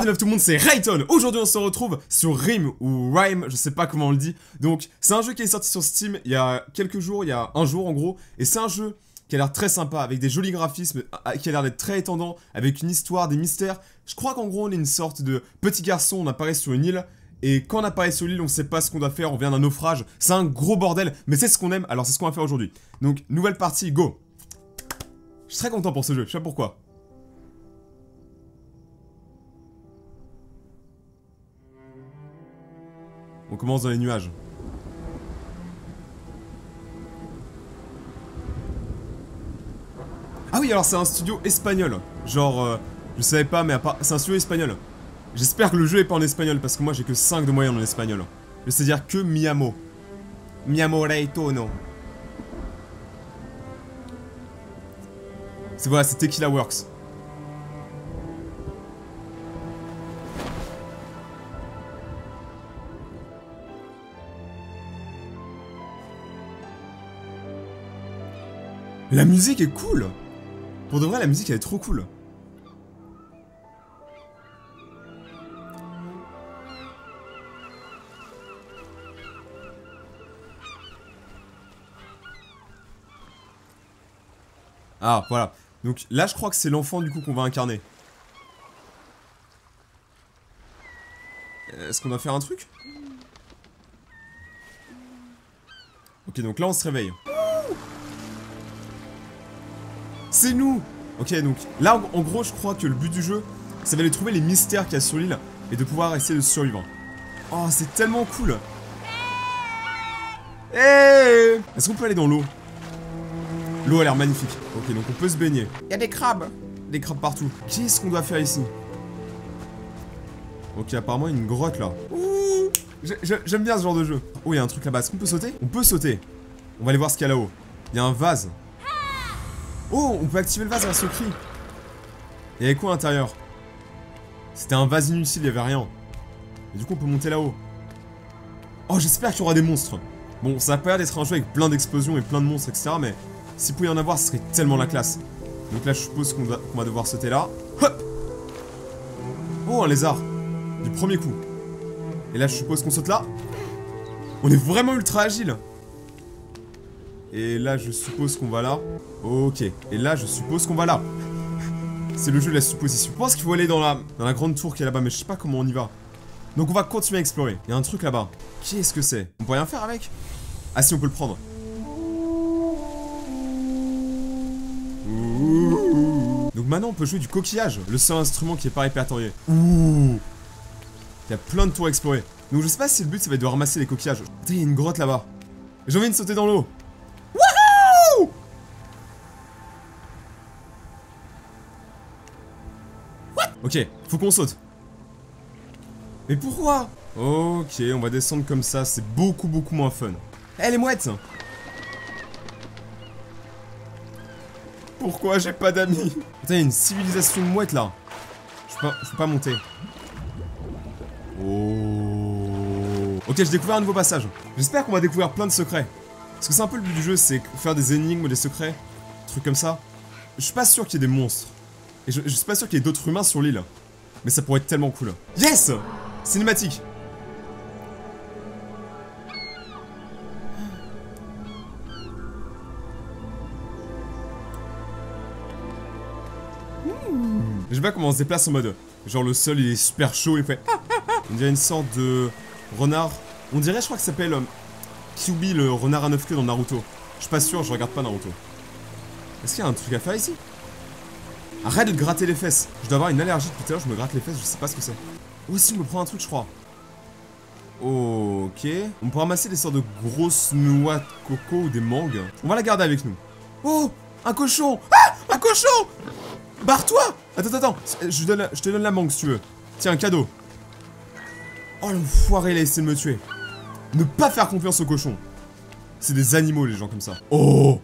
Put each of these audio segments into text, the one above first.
De neuf tout le monde, c'est Rayton Aujourd'hui on se retrouve sur Rim ou Rhyme, je sais pas comment on le dit. Donc c'est un jeu qui est sorti sur Steam il y a quelques jours, il y a un jour en gros. Et c'est un jeu qui a l'air très sympa, avec des jolis graphismes, ah, qui a l'air d'être très étendant, avec une histoire, des mystères. Je crois qu'en gros on est une sorte de petit garçon, on apparaît sur une île. Et quand on apparaît sur l'île, on sait pas ce qu'on doit faire, on vient d'un naufrage. C'est un gros bordel, mais c'est ce qu'on aime, alors c'est ce qu'on va faire aujourd'hui. Donc nouvelle partie, go Je suis très content pour ce jeu, je sais pas pourquoi. On commence dans les nuages. Ah oui, alors c'est un studio espagnol. Genre, euh, je savais pas, mais c'est un studio espagnol. J'espère que le jeu est pas en espagnol, parce que moi j'ai que 5 de moyenne en espagnol. Je sais dire que Miamo. Miamo Reitono. C'est voilà, c'est Tequila Works. La musique est cool Pour de vrai, la musique elle est trop cool. Ah, voilà. Donc là, je crois que c'est l'enfant du coup qu'on va incarner. Est-ce qu'on doit faire un truc? Ok, donc là, on se réveille. C'est nous Ok, donc là, en, gros, je crois que le but du jeu, ça va aller trouver les mystères qu'il y a sur l'île et de pouvoir essayer de survivre. Oh, c'est tellement cool Est-ce qu'on peut aller dans l'eau? L'eau a l'air magnifique. Ok, donc on peut se baigner. Il y a des crabes Des crabes partout. Qu'est-ce qu'on doit faire ici? Ok, apparemment, il y a une grotte là. Ouh J'aime bien ce genre de jeu. Oh, il y a un truc là-bas. Est-ce qu'on peut sauter? On peut sauter. On va aller voir ce qu'il y a là-haut. Il y a un vase. Oh, on peut activer le vase grâce au cri. Il quoi à l'intérieur? C'était un vase inutile, il y avait rien. Du coup, on peut monter là-haut. Oh, j'espère qu'il y aura des monstres. Bon, ça a pas l'air d'être un jeu avec plein d'explosions et plein de monstres, etc. Mais s'il pouvait y en avoir, ce serait tellement la classe. Donc là, je suppose qu'on va, devoir sauter là. Hop Oh, un lézard. Du premier coup. Et là, je suppose qu'on saute là. On est vraiment ultra agile. Et là, je suppose qu'on va là. Ok. Et là, je suppose qu'on va là. C'est le jeu de la supposition. Je pense qu'il faut aller dans la, grande tour qui est là-bas, mais je sais pas comment on y va. Donc on va continuer à explorer. Il y a un truc là-bas. Qu'est-ce que c'est? On peut rien faire avec? Ah si, on peut le prendre. Donc maintenant on peut jouer du coquillage, le seul instrument qui est pas répertorié. Ouh Il y a plein de tours à explorer. Donc je sais pas si le but ça va être de ramasser les coquillages. Putain, il y a une grotte là-bas. J'ai envie de sauter dans l'eau. Ok, faut qu'on saute. Mais pourquoi? Ok, on va descendre comme ça, c'est beaucoup beaucoup moins fun. Eh les mouettes Pourquoi j'ai pas d'amis? Putain, il y a une civilisation de mouettes là. Je peux pas, pas monter. Oh. Ok, j'ai découvert un nouveau passage. J'espère qu'on va découvrir plein de secrets. Parce que c'est un peu le but du jeu, c'est faire des énigmes, des secrets, des trucs comme ça. Je suis pas sûr qu'il y ait des monstres. Et je, suis pas sûr qu'il y ait d'autres humains sur l'île. Mais ça pourrait être tellement cool. Yes Cinématique Je sais pas comment on se déplace en mode. Genre le sol il est super chaud, il fait. On dirait une sorte de renard. On dirait, je crois que ça s'appelle euh, Kyubi le renard à 9 queues dans Naruto. Je suis pas sûr, je regarde pas Naruto. Est-ce qu'il y a un truc à faire ici? Arrête de te gratter les fesses. Je dois avoir une allergie depuis tout à l'heure, je me gratte les fesses, je sais pas ce que c'est. Oh si, on me prend un truc, je crois. Ok. On peut ramasser des sortes de grosses noix de coco ou des mangues. On va la garder avec nous. Oh Un cochon Ah Un cochon Barre-toi Attends, attends, je, je te donne la mangue si tu veux. Tiens, un cadeau. Oh l'enfoiré, il a essayé de me tuer. Ne pas faire confiance aux cochons. C'est des animaux, les gens comme ça. Oh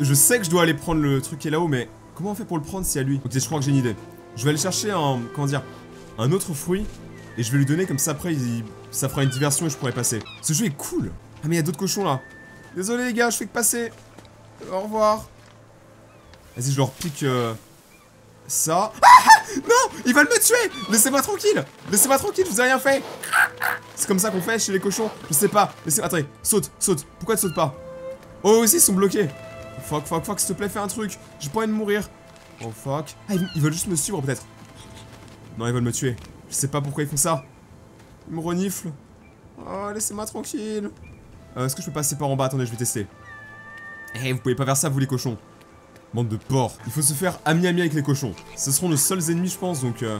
je sais que je dois aller prendre le truc qui est là-haut, mais comment on fait pour le prendre si à lui? Ok, je crois que j'ai une idée. Je vais aller chercher un, comment dire, un autre fruit, et je vais lui donner, comme ça après, ça fera une diversion et je pourrai passer. Ce jeu est cool Ah mais il y a d'autres cochons là Désolé les gars, je fais que passer Au revoir Vas-y, je leur pique... Euh, ça. Ah Non Ils veulent me tuer Laissez-moi tranquille Laissez-moi tranquille, je vous ai rien fait C'est comme ça qu'on fait chez les cochons Je sais pas. Laissez Attendez, saute, saute. Pourquoi tu sautes pas? Oh, aussi, ils sont bloqués. Fuck, fuck, fuck, s'il te plaît, fais un truc. J'ai pas envie de mourir. Oh, fuck. Ah, ils, veulent juste me suivre, peut-être. Non, ils veulent me tuer. Je sais pas pourquoi ils font ça. Ils me reniflent. Oh, laissez-moi tranquille. Euh, est-ce que je peux passer par en bas? Attendez, je vais tester. Eh, vous pouvez pas faire ça, vous les cochons. Bande de porcs. Il faut se faire ami-ami avec les cochons. Ce seront nos seuls ennemis, je pense, donc... Euh...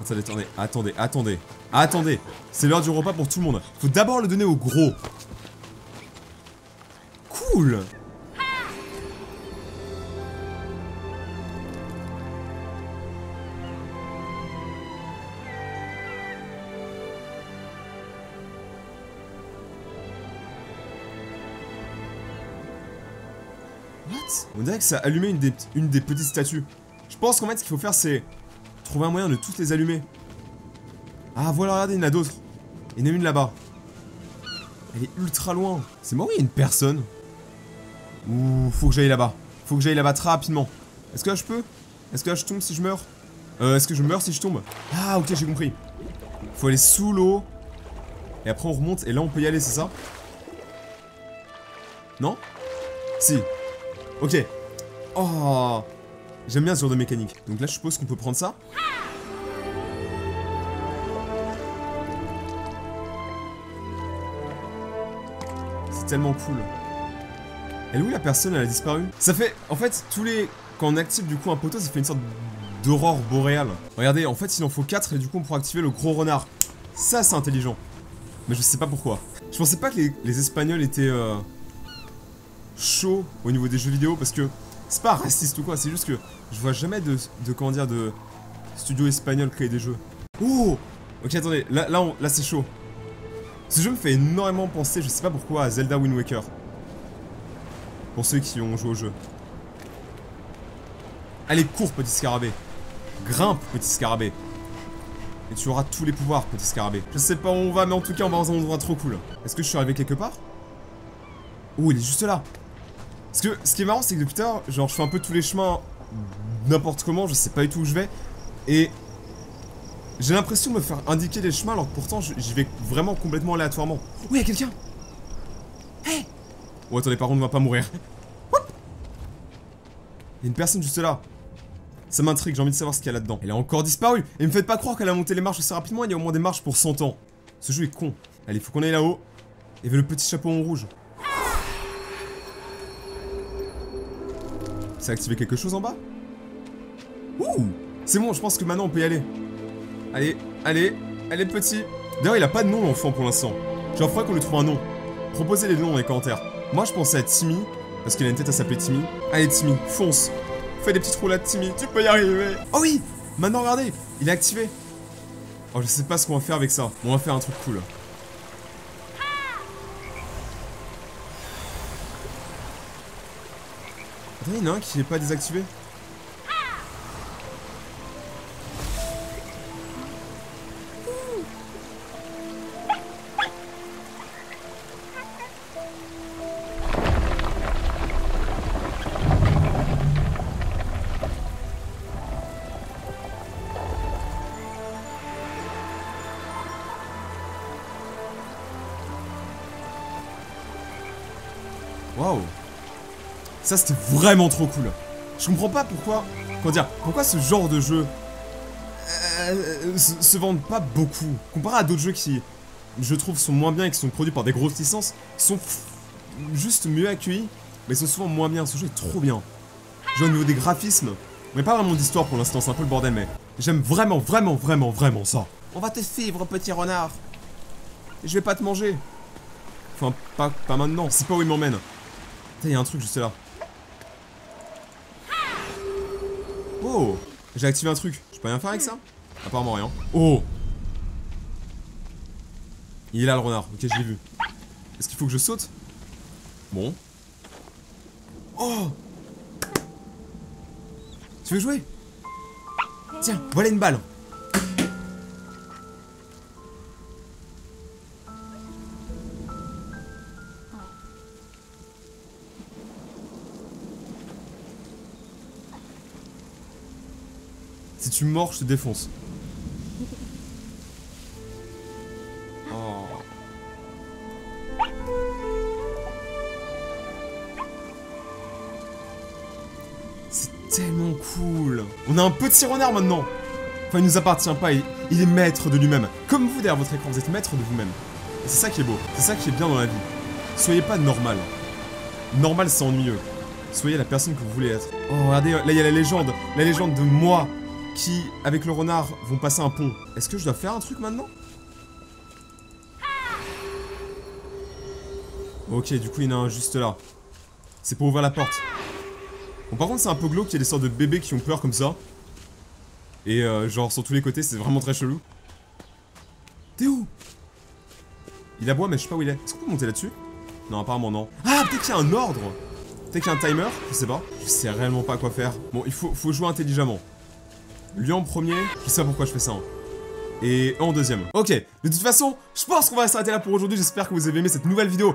Attendez, attendez, attendez, attendez. Attendez. C'est l'heure du repas pour tout le monde. Faut d'abord le donner au gros. Cool On dirait que ça a allumé une des, petites statues. Je pense qu'en fait, ce qu'il faut faire, c'est trouver un moyen de toutes les allumer. Ah, voilà, regardez, il y en a d'autres. Il y en a une là-bas. Elle est ultra loin. C'est moi ou il y a une personne Ouh, faut que j'aille là-bas. Faut que j'aille là-bas très rapidement. Est-ce que je peux? Est-ce que je tombe si je meurs? Euh, est-ce que je meurs si je tombe? Ah, ok, j'ai compris. Faut aller sous l'eau. Et après on remonte et là on peut y aller, c'est ça? Non? Si. Ok. Oh J'aime bien ce genre de mécanique. Donc là, je suppose qu'on peut prendre ça. C'est tellement cool. Elle est où la personne? Elle a disparu Ça fait... En fait, tous les... Quand on active du coup un poteau, ça fait une sorte d'aurore boréale. Regardez, en fait, il en faut 4 et du coup, on pourra activer le gros renard. Ça, c'est intelligent. Mais je sais pas pourquoi. Je pensais pas que les, Espagnols étaient... Euh chaud au niveau des jeux vidéo parce que c'est pas raciste ou quoi, c'est juste que je vois jamais de, comment dire de studio espagnol créer des jeux. Oh Ok attendez, là, là, là c'est chaud. Ce jeu me fait énormément penser, je sais pas pourquoi, à Zelda Wind Waker. Pour ceux qui ont joué au jeu. Allez, cours petit scarabée. Grimpe petit scarabée. Et tu auras tous les pouvoirs petit scarabée. Je sais pas où on va, mais en tout cas on va dans un endroit trop cool. Est-ce que je suis arrivé quelque part? Oh, il est juste là. Parce que ce qui est marrant, c'est que depuis tard, genre, je fais un peu tous les chemins n'importe comment, je sais pas du tout où je vais. Et j'ai l'impression de me faire indiquer les chemins alors que pourtant j'y vais vraiment complètement aléatoirement. Oui, il y a quelqu'un Hé Oh, attendez, par contre, on va pas mourir. Il y a une personne juste là. Ça m'intrigue, j'ai envie de savoir ce qu'il y a là-dedans. Elle a encore disparu. Et me faites pas croire qu'elle a monté les marches assez rapidement, il y a au moins des marches pour 100 ans. Ce jeu est con. Allez, faut qu'on aille là-haut. Et veut le petit chapeau en rouge. A activé quelque chose en bas Ouh C'est bon, je pense que maintenant on peut y aller. Allez, allez, allez petit. D'ailleurs, il a pas de nom l'enfant pour l'instant. Genre, faudrait qu'on lui trouve un nom. Proposez les noms dans les commentaires. Moi, je pensais à Timmy, parce qu'il a une tête à s'appeler Timmy. Allez, Timmy, fonce. Fais des petites roulades, Timmy, tu peux y arriver. Oh oui Maintenant, regardez, il est activé. Oh, je sais pas ce qu'on va faire avec ça. On va faire un truc cool. Il y en a un qui n'est pas désactivé. Waouh ça, c'était vraiment trop cool. Je comprends pas pourquoi... Comment dire Pourquoi ce genre de jeu... Euh, se, vendent pas beaucoup. Comparé à d'autres jeux qui, je trouve, sont moins bien et qui sont produits par des grosses licences, sont juste mieux accueillis, mais sont souvent moins bien. Ce jeu est trop bien. Genre au niveau des graphismes, mais pas vraiment d'histoire pour l'instant, c'est un peu le bordel, mais j'aime vraiment, vraiment, vraiment, vraiment ça. On va te suivre, petit renard. Je vais pas te manger. Enfin, pas, pas maintenant, c'est pas où il m'emmène. Il y a un truc juste là. Oh J'ai activé un truc. Je peux rien faire avec ça? Apparemment rien. Oh Il est là le renard. Ok, je l'ai vu. Est-ce qu'il faut que je saute? Bon. Oh Tu veux jouer? Tiens, voilà une balle. Tu mords, je te défonce. Oh. C'est tellement cool. On a un petit renard maintenant. Enfin, il nous appartient pas, il, il est maître de lui-même. Comme vous derrière votre écran, vous êtes maître de vous-même. Et c'est ça qui est beau, c'est ça qui est bien dans la vie. Soyez pas normal. Normal, c'est ennuyeux. Soyez la personne que vous voulez être. Oh, regardez, là, il y a la légende. La légende de moi qui, avec le renard, vont passer un pont. Est-ce que je dois faire un truc maintenant Ok, du coup, il y en a un juste là. C'est pour ouvrir la porte. Bon, par contre, c'est un peu glauque qu'il y ait des sortes de bébés qui ont peur comme ça. Et euh, genre, sur tous les côtés, c'est vraiment très chelou. T'es où Il aboie, mais je sais pas où il est. Est-ce qu'on peut monter là-dessus Non, apparemment non. Ah, peut-être qu'il y a un ordre Peut-être qu'il y a un timer Je sais pas. Je sais réellement pas quoi faire. Bon, il faut jouer intelligemment. Lui en premier, sais pas pourquoi je fais ça. hein. Et en deuxième. Ok, de toute façon, je pense qu'on va s'arrêter là pour aujourd'hui. J'espère que vous avez aimé cette nouvelle vidéo